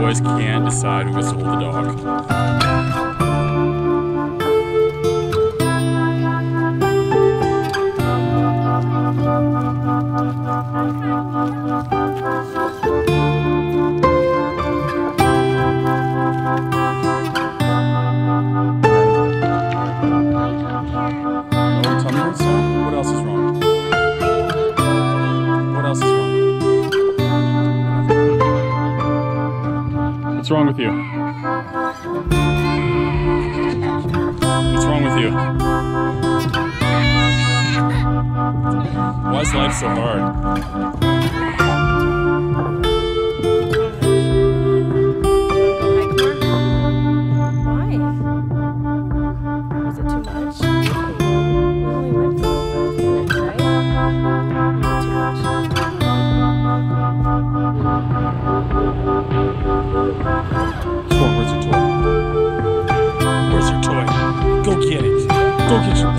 boys can't decide who gets to hold the dog. What's wrong with you? What's wrong with you? Why is life so hard? Stokic.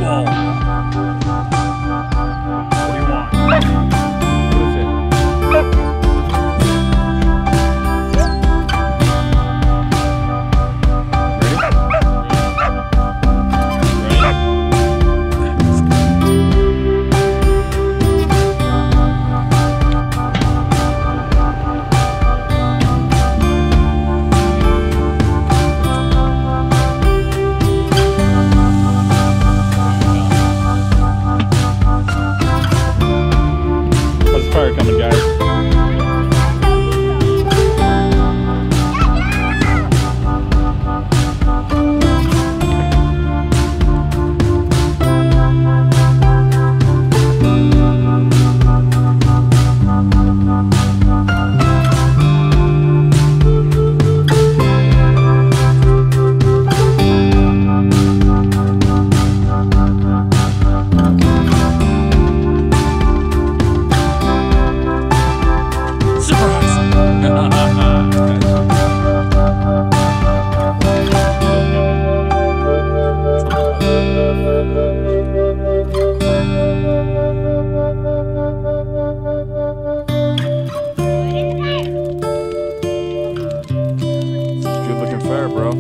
fair, bro.